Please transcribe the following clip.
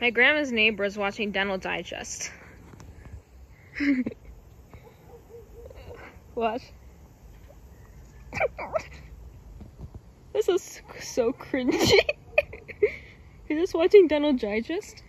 My grandma's neighbor is watching Dental Digest. What? this is so cringy. He's just watching Dental Digest?